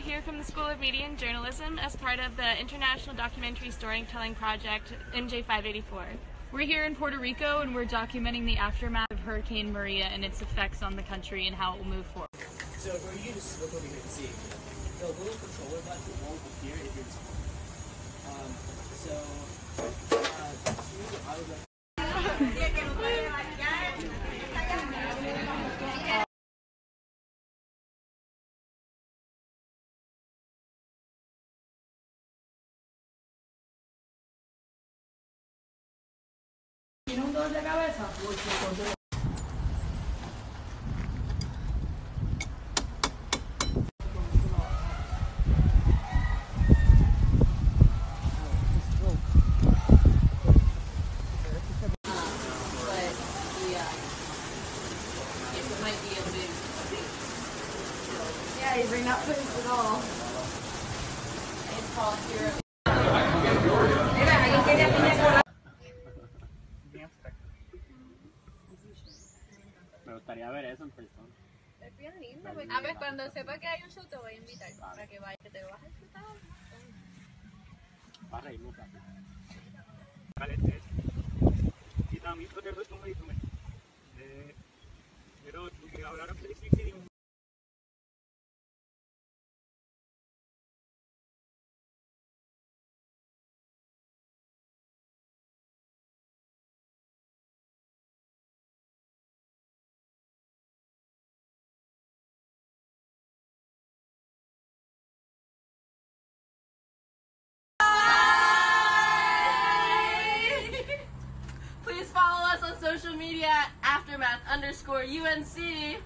here from the School of Media and Journalism as part of the International Documentary Storytelling Project, MJ584. We're here in Puerto Rico and we're documenting the aftermath of Hurricane Maria and its effects on the country and how it will move forward. So for you just look over here and see. The little controller button won't appear if you're um, so uh, I would manos de cabeza. Yeah, you bring not putting it at all. It's called here. Me gustaría ver eso en persona. Es bien lindo. porque- A ver, cuando sepa que hay un show te voy a invitar para que vayas, que te lo vas a disfrutar. Va a reírme media aftermath underscore UNC.